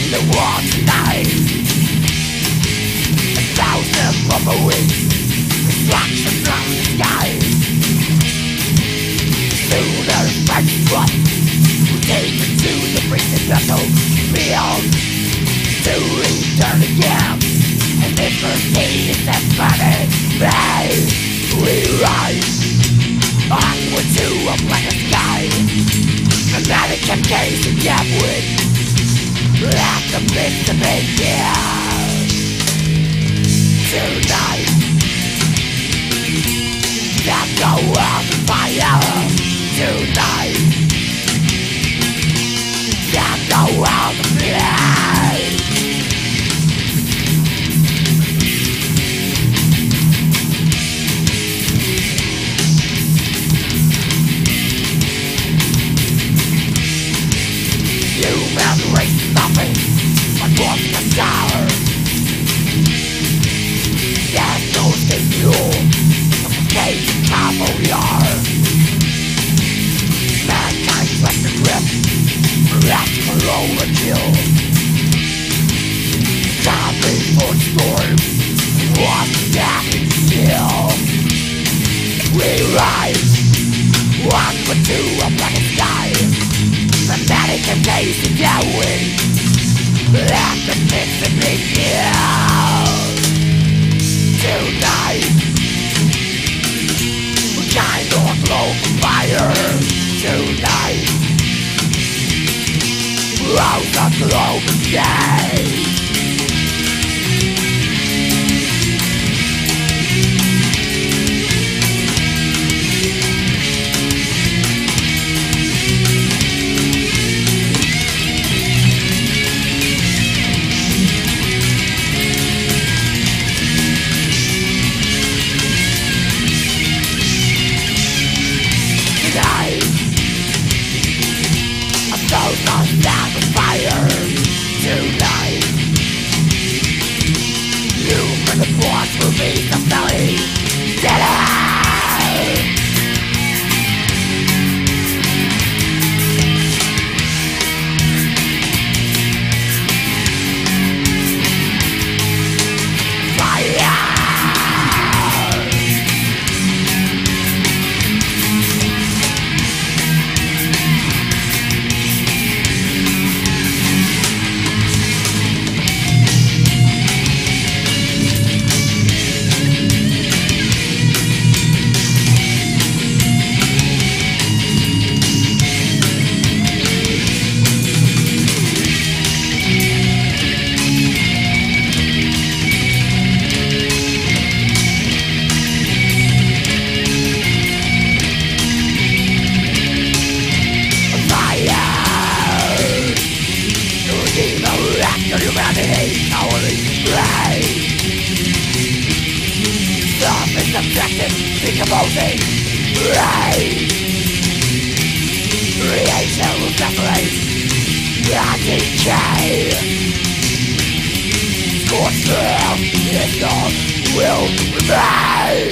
in the warm night A thousand proper wings Destruction from the skies Sooner fights drop We take it to the freezing battle Beyond To return again And if her day is that funny we rise Onward to a blacker sky. American gaze and yet with Let the mist of Tonight Let go world fire. Tonight. One for two up on the sky. Fanatic and daisy glowing Let the mix Tonight Shine on glow fire. Tonight Out of glow day. Will remain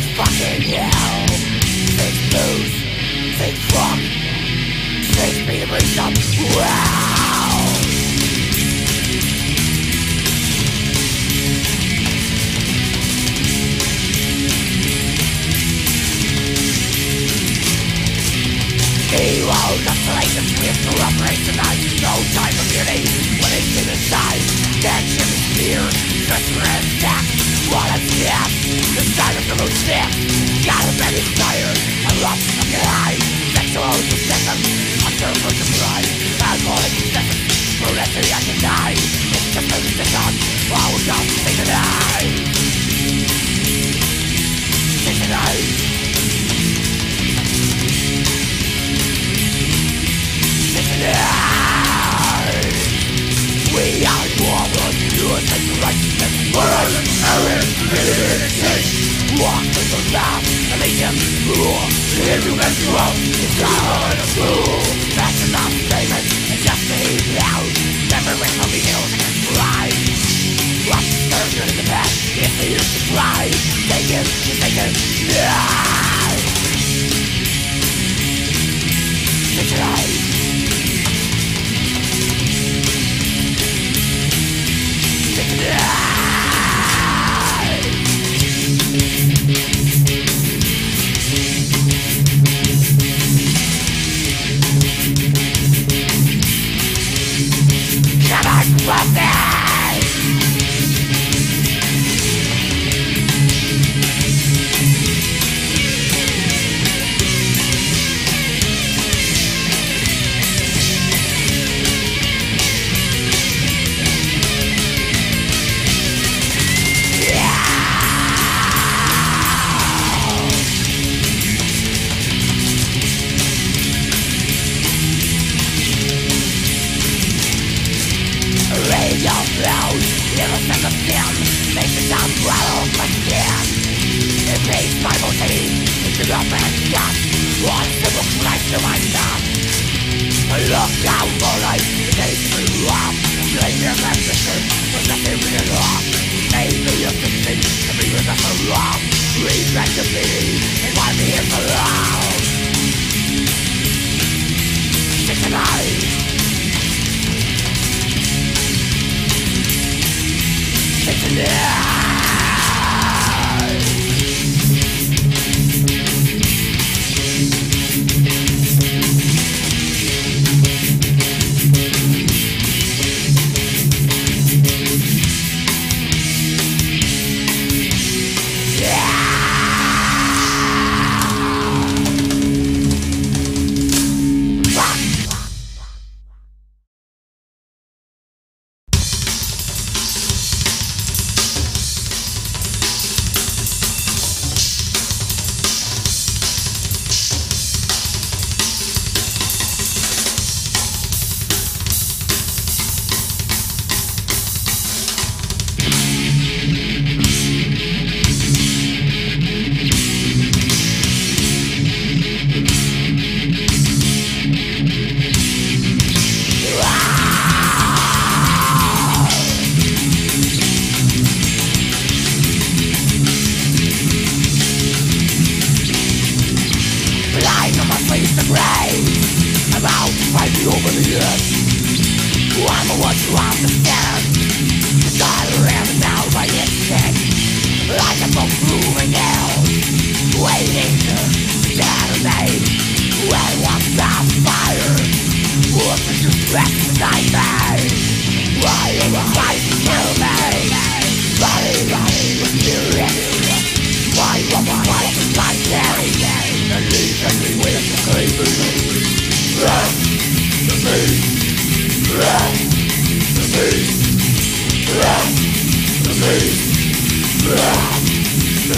fucking hell! Taste my body into your best gas What's the book like to my lap? I look down for life, they threw up Blame your ambition for nothing real up Maybe you're thinking to be with us for long Regret the feeling, it might be here for long Six and nine Six and nine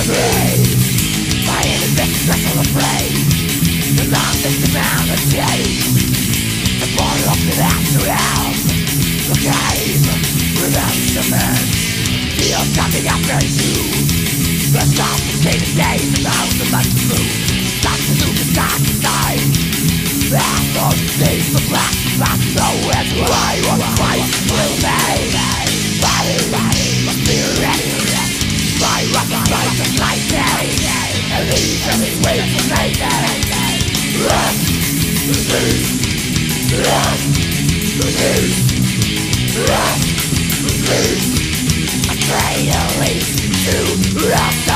free My enemy's vessel of rain The love that's around the chase The bottle of the natural The game Feel something after you The sophisticated days about the months through Stop to do the dark side After days of black, but no end I was Christ will the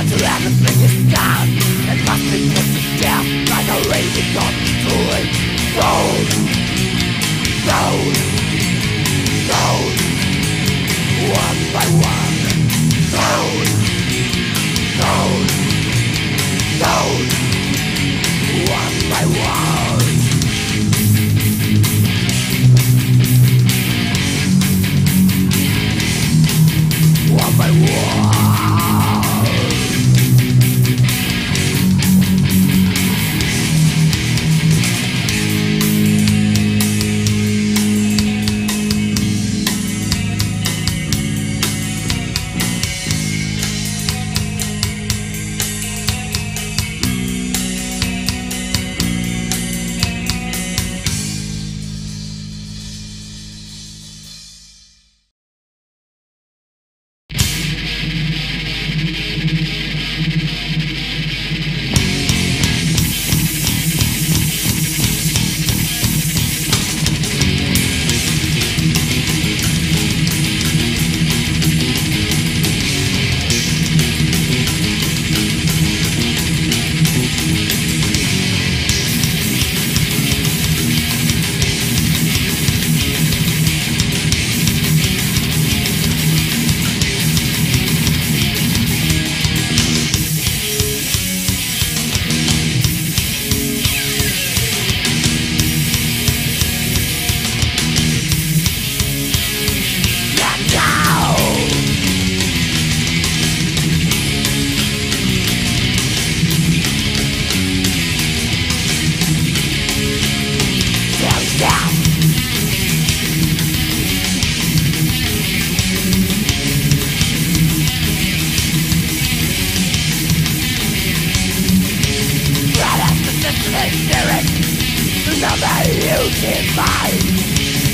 Until everything is gone It must be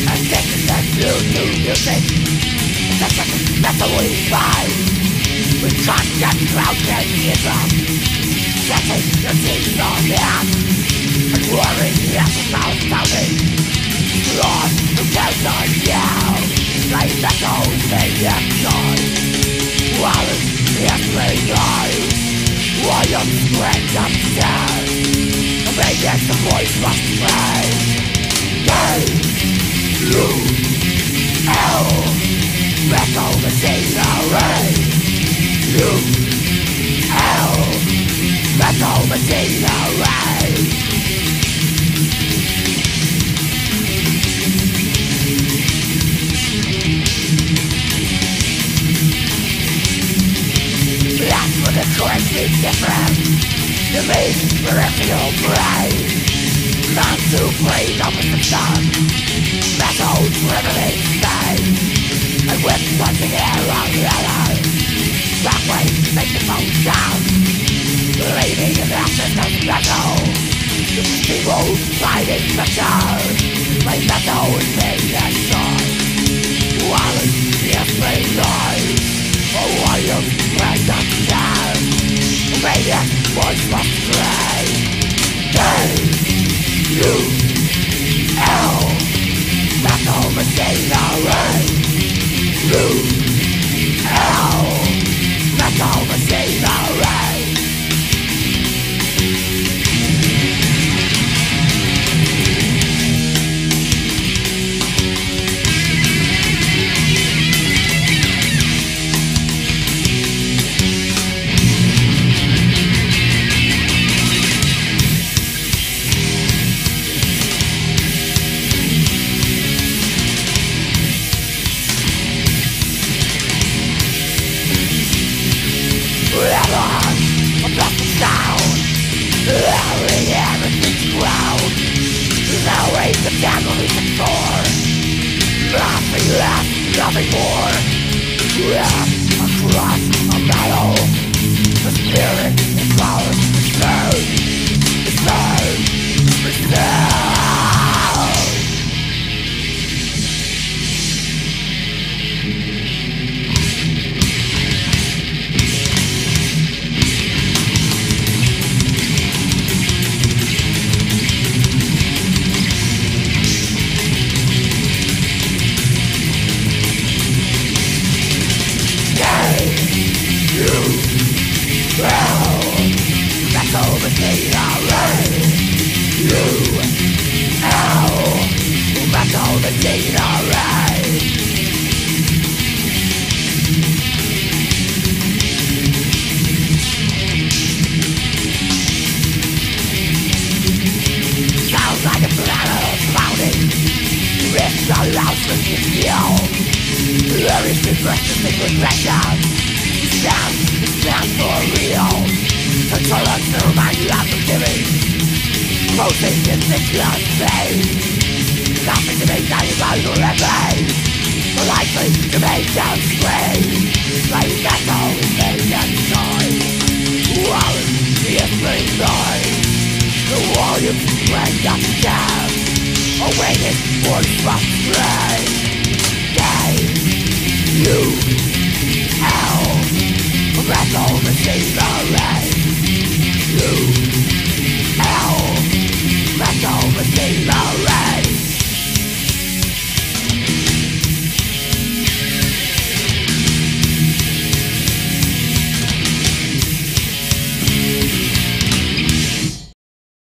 addicted to new music That's what, that's what we find With constant crowdedism Setting your teeth on that And worrying yes about something Lost who on you Like that old maniac While it's Why I'm screamed upstairs? The the voice must play Game U-L Metal machinery U-L Metal machinery afraid of the sun metal dribbling space And with punching air on the other Shockwaves make the phone down Leaving an absence of metal People fighting metal My metal is made and gone While yes may lie For why you break up down Maniac voice must pray Hey! you Ignorance Lose Throwing everything around Always the family for Nothing left, nothing more. Left across a meadow Likely to make them scream Like metal is made and noise While it's being noise the volume rang up down Awaited for must play K U L Metal machinery